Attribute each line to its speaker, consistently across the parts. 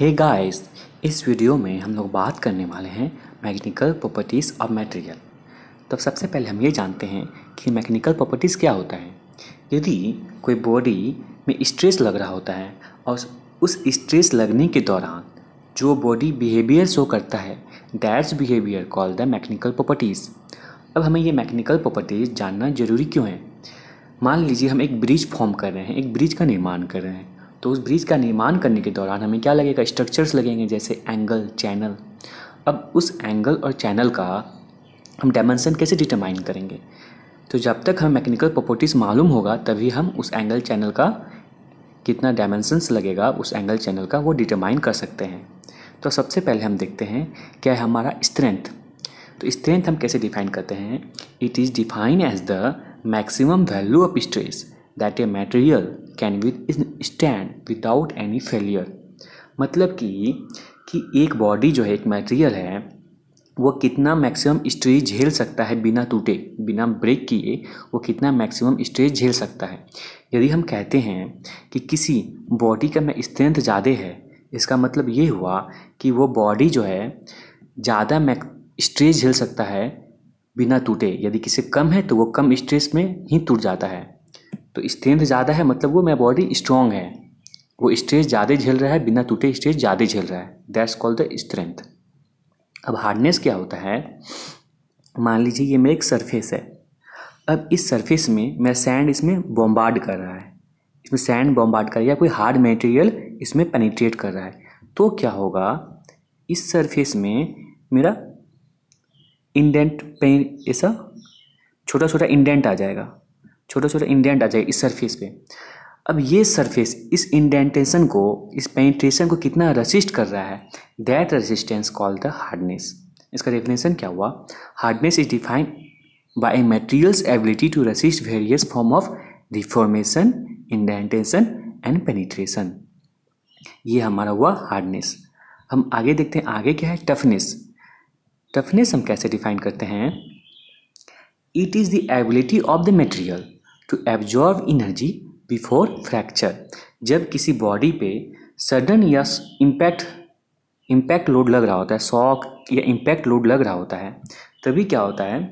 Speaker 1: Hey guys इस video में हम लोग बात करने वाले हैं मैकेनिकल प्रॉपर्टीज़ ऑफ़ मटेरियल तो सबसे पहले हम ये जानते हैं कि मैकेनिकल प्रॉपर्टीज़ क्या होता है। यदि कोई बॉडी में स्ट्रेस लग रहा होता है और उस स्ट्रेस लगने के दौरान जो बॉडी बिहेवियर शो करता है that's behaviour call the mechanical properties अब हमें ये मैकेनिकल प्रॉपर्टीज़ जानना ज़रूरी क्यों है? मान लीजिए हम एक ब्रिज फॉर्म कर रहे हैं, एक ब्रिज का निर्माण कर रहे हैं। तो उस ब्रिज का निर्माण करने के दौरान हमें क्या लगेगा? स्ट्रक्चर्स लगेंगे जैसे एंगल चैनल अब उस एंगल और चैनल का हम डायमेंशन कैसे डिटरमाइन करेंगे? तो जब तक हमें मैकेनिकल प्रॉपर्टीज़ मालूम होगा, तभी हम उस एंगल चैनल का कितना डायमेंशंस लगेगा, उस एंगल चैनल का वो डिटरमाइन कर सकते हैं। तो सबसे पहले हम देखते हैं क्या है हमारा स्ट्रेंथ तो स्ट्रेंथ हम कैसे डिफाइन करते हैं? It is define as the maximum value of stress that a material can stand without any failure मतलब कि कि एक बॉडी जो है, एक मटेरियल है, वो कितना मैक्सिमम स्ट्रेस झेल सकता है बिना टूटे, बिना ब्रेक किए, वो कितना मैक्सिमम स्ट्रेस झेल सकता है। यदि हम कहते हैं कि किसी बॉडी का स्ट्रेंथ ज़्यादा है, इसका मतलब ये हुआ कि वो बॉडी जो है, ज़्यादा स्ट्रेस झेल सकता है बिना टूटे। यदि किसी कम है तो वो कम स्ट्रेस में ही टूट जाता है। तो स्ट्रेंथ ज़्यादा है मतलब वो मैं बॉडी स्ट्रॉन्ग है। वो स्ट्रेस ज़्यादा झेल रहा है, बिना टूटे स्ट्रेस ज़्यादा झेल रहा है। दैट्स कॉल्ड द स्ट्रेंथ अब हार्डनेस क्या होता है? मान लीजिए ये मेरा एक सरफेस है। अब इस सरफेस में मेरा सैंड इसमें बॉम्बार्ड कर रहा है। इसमें सैंड बॉम्बार्ड कर रहा है या कोई हार्ड मटेरियल इसमें पेनिट्रेट कर रहा है। तो क्या होगा? इस सरफेस में मेरा इंडेंट पेन ऐसा छोटा छोटा इंडेंट आ जाएगा। छोटा छोटा इंडेंट आ जाए इस सरफेस पे। अब ये सरफेस इस इंडेंटेशन को, इस पेनिट्रेशन को कितना रसिस्ट कर रहा है? That resistance call the hardness इसका डेफिनेशन क्या हुआ? Hardness is defined by a material's ability to resist various form of deformation indentation and penetration ये हमारा हुआ हार्डनेस हम आगे देखते हैं, आगे क्या है? टफनेस टफनेस हम कैसे डिफाइन करते हैं? It is the ability of the material to absorb energy before fracture जब किसी बॉडी पे सडन या इम्पैक्ट इम्पैक्ट लोड लग रहा होता है शॉक या इम्पैक्ट लोड लग रहा होता है, तभी क्या होता है?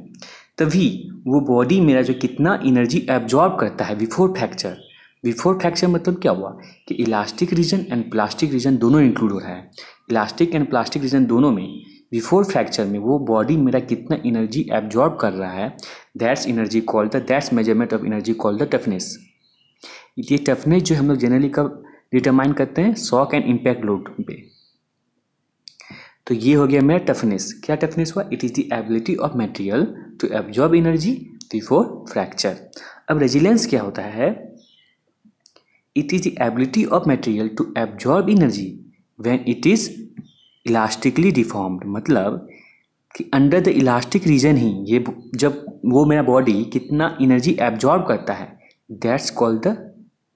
Speaker 1: तभी वो बॉडी मेरा जो कितना एनर्जी एब्जॉर्ब करता है बिफोर फ्रैक्चर बिफोर फ्रैक्चर मतलब क्या हुआ? कि elastic region and plastic region दोनों इंक्लूड हो रहा है। इलास्टिक एंड प्लास्टिक रीजन दोनों में बिफोर फ्रैक्चर में वो बॉडी मेरा कितना एनर्जी एब्जॉर्ब कर रहा है that's energy called the that's measurement of energy called the toughness ये टफनेस जो हम लोग जनरली कब डिटरमाइन करते हैं? शॉक एंड इम्पैक्ट लोड पे। तो ये हो गया मेरा टफनेस क्या टफनेस हुआ? It is the ability of material to absorb energy before fracture अब रेजिलेंस क्या होता है? It is the ability of material to absorb energy when it is elastically deformed मतलब कि अंडर द इलास्टिक रीजन ही, ये जब वो मेरा बॉडी कितना एनर्जी एब्जॉर्ब करता है दैट्स कॉल्ड द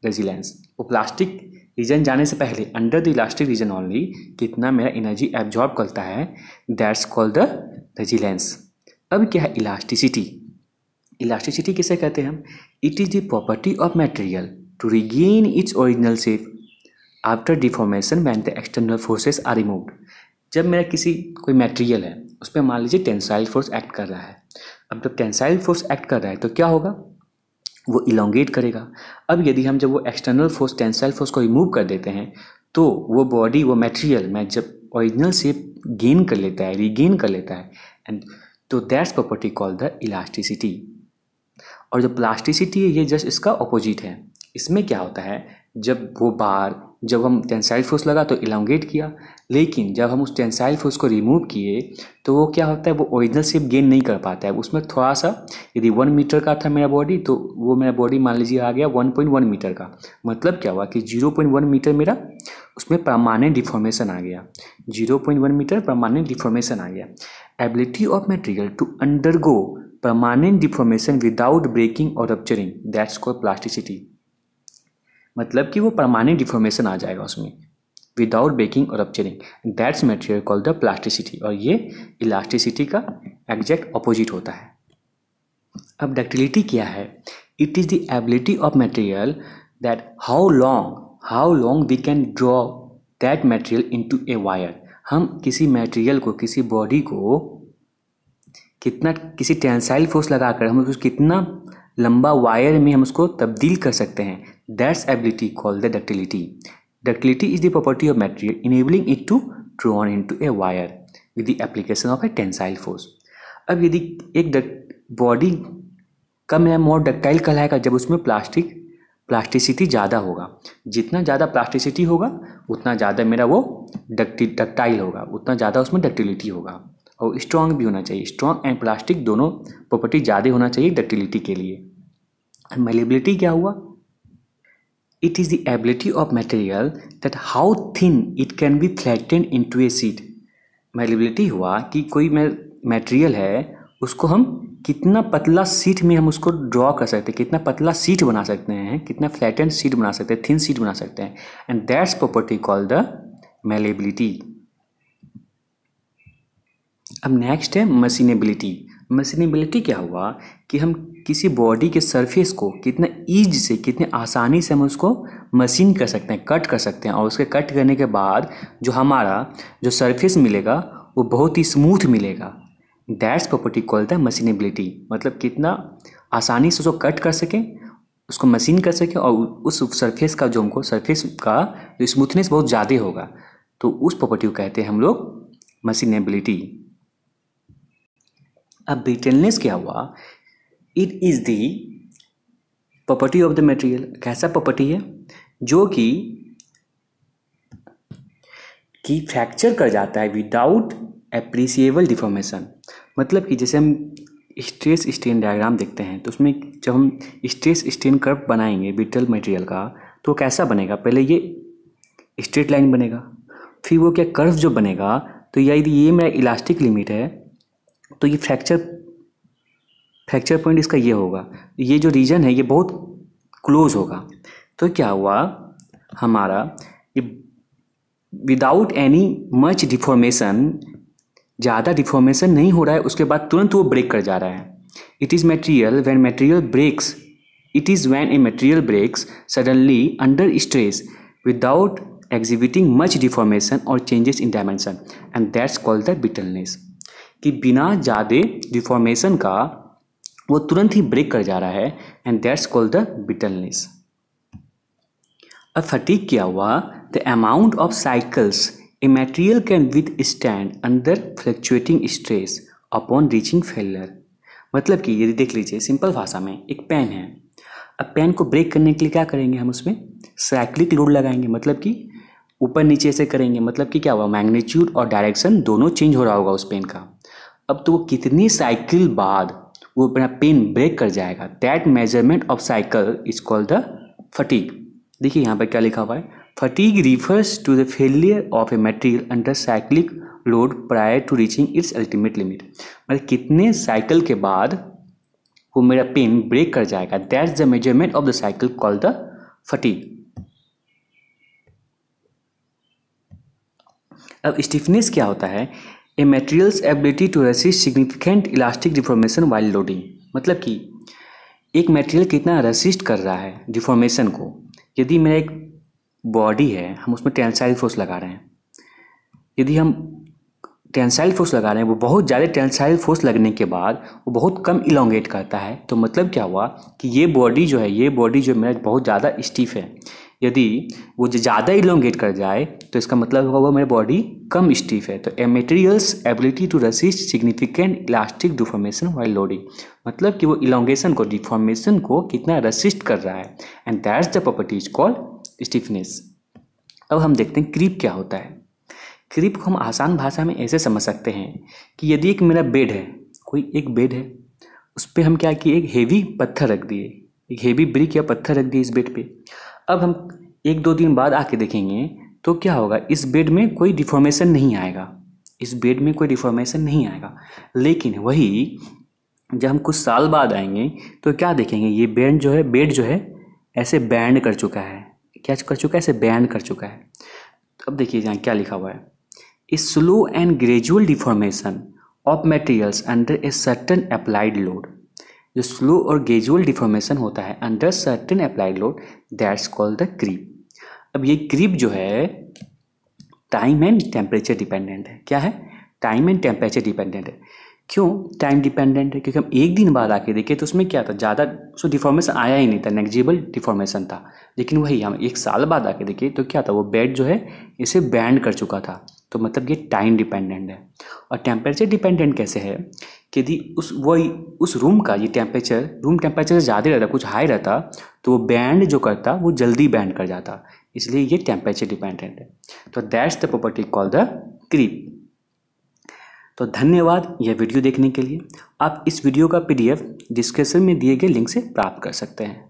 Speaker 1: रेजिलेंस वो प्लास्टिक रीजन जाने से पहले under the elastic region only कितना मेरा एनर्जी एब्जॉर्ब करता है दैट्स कॉल्ड द रेजिलेंस अब क्या है इलास्टिसिटी इलास्टिसिटी किसे कहते हैं हम? It is the property of material to regain its original shape after deformation when the external forces are removed जब मेरा किसी, कोई मटेरियल है उस पर मान लीजिए टेंसाइल फोर्स एक्ट कर रहा है। अब जब टेंसाइल फोर्स एक्ट कर रहा है तो क्या होगा? वो इलोंगेट करेगा। अब यदि हम जब वो एक्सटर्नल फोर्स टेंसाइल फोर्स को रिमूव कर देते हैं तो वो बॉडी वो मटेरियल में जब ओरिजिनल शेप गेन कर लेता है रीगेन कर लेता है एंड तो that's property call the elasticity और जो प्लास्टिसिटी है, ये जस्ट इसका अपोजिट है। इसमें क्या होता है? जब वो बार, जब हम टेंसाइल फोर्स लगा तो इलांगेट किया। लेकिन जब हम उस टेंसाइल फोर्स को रिमूव किए तो वो क्या होता है, वो ओरिजिनल शेप गेन नहीं कर पाता है। उसमें थोड़ा सा यदि वन मीटर का था मेरा बॉडी तो वो मेरा बॉडी मान लीजिए आ गया वन पॉइंट वन मीटर का। मतलब क्या हुआ कि ज़ीरो पॉइंट वन मीटर मेरा, उसमें परमानेंट डिफॉर्मेशन आ गया। Zero point one metre permanent deformation आ गया। Ability of material to undergo permanent deformation without breaking और रप्चरिंग, दैट्स कॉल्ड प्लास्टिसिटी। मतलब कि वो परमानेंट डिफॉर्मेशन आ जाएगा उसमें। विदाउट बेकिंग और अपचरिंग that's material called the plasticity और ये इलास्टिसिटी का एग्जैक्ट अपोजिट होता है। अब डक्टिलिटी क्या है? It is the ability of material that how long how long we can draw that material into a wire हम किसी मटेरियल को, किसी बॉडी को कितना, किसी टेंसाइल फोर्स लगाकर हम उसको कितना लंबा वायर में हम उसको तब्दील कर सकते हैं। That's ability call the ductility ductility is the property of material enabling it to drawn into a wire with the application of a tensile force अब यदि एक बॉडी कम या मोर डक्टाइल कहलाएगा, जब उसमें प्लास्टिक प्लास्टिसिटी ज़्यादा होगा। जितना ज़्यादा प्लास्टिसिटी होगा, उतना ज़्यादा मेरा वो डक्टी डक्टाइल होगा। उतना ज़्यादा उसमें डक्टिलिटी होगा। और स्ट्रॉन्ग भी होना चाहिए। स्ट्रॉन्ग एंड प्लास्टिक दोनों प्रॉपर्टी ज़्यादा होना चाहिए डक्टिलिटी के लिए। मेलेबिलिटी क्या हुआ? Is the ability of material that how thin it can be flattened into a sheet malleability हुआ कि कोई मटेरियल है, उसको हम कितना पतला सीट में हम उसको ड्रॉ कर सकते हैं, कितना पतला सीट बना सकते हैं, कितना फ्लैटेंड सीट बना सकते हैं थिन सीट बना सकते हैं। And that's property call the malleability अब नेक्स्ट है मशीनेबिलिटी मशीनेबिलिटी क्या हुआ कि हम किसी बॉडी के सरफेस को कितना ईज से, कितने आसानी से हम उसको मशीन कर सकते हैं कट कर सकते हैं और उसके कट करने के बाद जो हमारा जो सरफेस मिलेगा, वो बहुत ही स्मूथ मिलेगा। That's property call the machinability मतलब कितना आसानी से उसको कट कर सकें, उसको मशीन कर सकें और उस सरफेस का जो हमको सरफेस का स्मूथनेस बहुत ज़्यादा होगा। तो उस प्रॉपर्टी को कहते हैं हम लोग मशीनेबिलिटी अब ब्रिटेलनेस क्या हुआ? It is the property of the material कैसा प्रॉपर्टी है? जो कि कि फ्रैक्चर कर जाता है विदाउट एप्रिसिएबल डिफॉर्मेशन मतलब कि जैसे हम स्ट्रेस स्टेन डायग्राम देखते हैं तो उसमें जब हम स्ट्रेस स्टेन कर्व बनाएँगे बिटल मटेरियल का तो कैसा बनेगा? पहले ये स्ट्रेट लाइन बनेगा, फिर वो क्या कर्व जो बनेगा तो यदि ये मेरा इलास्टिक लिमिट है तो ये फ्रैक्चर फ्रैक्चर पॉइंट इसका ये होगा। ये जो रीजन है, ये बहुत क्लोज होगा। तो क्या हुआ? हमारा ये विदाउट एनी मच डिफॉर्मेशन ज़्यादा डिफॉर्मेशन नहीं हो रहा है, उसके बाद तुरंत वो ब्रेक कर जा रहा है। It is material when material breaks it is when a material breaks suddenly under stress without exhibiting much deformation और changes in dimension and that's called the brittleness कि बिना ज़्यादा डिफॉर्मेशन का वो तुरंत ही ब्रेक कर जा रहा है and that's called the brittleness अब फटीक क्या हुआ? The amount of cycles a material can withstand under fluctuating stress upon reaching failure मतलब कि यदि देख लीजिए सिंपल भाषा में एक पेन है। अब पेन को ब्रेक करने के लिए क्या करेंगे हम उसमें? साइक्लिक लोड लगाएँगे। मतलब कि ऊपर नीचे से करेंगे मतलब कि क्या हुआ? मैग्नीट्यूड और डायरेक्शन दोनों चेंज हो रहा होगा उस पेन का। अब तो वो कितनी साइकिल बाद वो अपना पेन ब्रेक कर जाएगा। That measurement of cycle is called the fatigue देखिए यहाँ पर क्या लिखा हुआ है? Fatigue refers to the failure of a material under cyclic load prior to reaching its ultimate limit मतलब कितने साइकिल के बाद वो मेरा पेन ब्रेक कर जाएगा। That's the measurement of the cycle call the fatigue अब स्टिफनेस क्या होता है? A material's ability to resist significant elastic deformation while loading मतलब कि एक मटेरियल कितना रेसिस्ट कर रहा है डिफॉर्मेशन को। यदि मेरा एक बॉडी है, हम उसमें टेंसाइल फोर्स लगा रहे हैं। यदि हम टेंसाइल फोर्स लगा रहे हैं, वो बहुत ज़्यादा टेंसाइल फोर्स लगने के बाद वो बहुत कम इलोंगेट करता है तो मतलब क्या हुआ कि ये बॉडी जो है, ये बॉडी जो मेरा बहुत ज़्यादा स्टीफ है। यदि वो जो ज़्यादा इलोंगेट कर जाए तो इसका मतलब होगा वो मेरी बॉडी कम स्टीफ है। तो a material's ability to resist significant elastic deformation while loading मतलब कि वो इलोंगेशन को डिफॉर्मेशन को कितना रसिस्ट कर रहा है। And that's the properties called stiffness अब हम देखते हैं क्रीप क्या होता है। क्रीप को हम आसान भाषा में ऐसे समझ सकते हैं कि यदि एक मेरा बेड है, कोई एक बेड है, उस पर हम क्या किए, एक हेवी पत्थर रख दिए। एक हेवी ब्रिक या पत्थर रख दिए इस बेड पे। अब हम एक दो दिन बाद आके देखेंगे तो क्या होगा? इस बेड में कोई डिफॉर्मेशन नहीं आएगा। इस बेड में कोई डिफॉर्मेशन नहीं आएगा। लेकिन वही, जब हम कुछ साल बाद आएँगे तो क्या देखेंगे? ये बेड जो है बेड जो है, ऐसे बैंड कर चुका है। क्या कर चुका है? ऐसे बैंड कर चुका है। तो अब देखिए यहाँ क्या लिखा हुआ है। Slow and gradual deformation of materials under a certain applied load जो स्लो और ग्रेजुअल डिफॉर्मेशन होता है under certain applied load that's called the creep अब ये क्रीप जो है टाइम एंड टेम्परेचर डिपेंडेंट है। क्या है? टाइम एंड टेम्परेचर डिपेंडेंट है। क्यों? टाइम डिपेंडेंट है, क्योंकि हम एक दिन बाद आके देखें तो उसमें क्या था? ज़्यादा सो डिफॉर्मेशन आया ही नहीं था नेग्जिबल डिफॉर्मेशन था। लेकिन वही, हम एक साल बाद आके देखें तो क्या था? वो बेड जो है, इसे बैंड कर चुका था। तो मतलब ये टाइम डिपेंडेंट है। और टेम्परेचर डिपेंडेंट कैसे है? कि यदि उस, वही, उस रूम का ये टेम्परेचर रूम टेम्परेचर से ज़्यादा रहता, कुछ हाई रहता तो वो बैंड जो करता, वो जल्दी बैंड कर जाता। इसलिए ये टेम्परेचर डिपेंडेंट है। तो that's the property call the creep तो धन्यवाद यह वीडियो देखने के लिए। आप इस वीडियो का पीडीएफ डिस्क्रिप्शन में दिए गए लिंक से प्राप्त कर सकते हैं।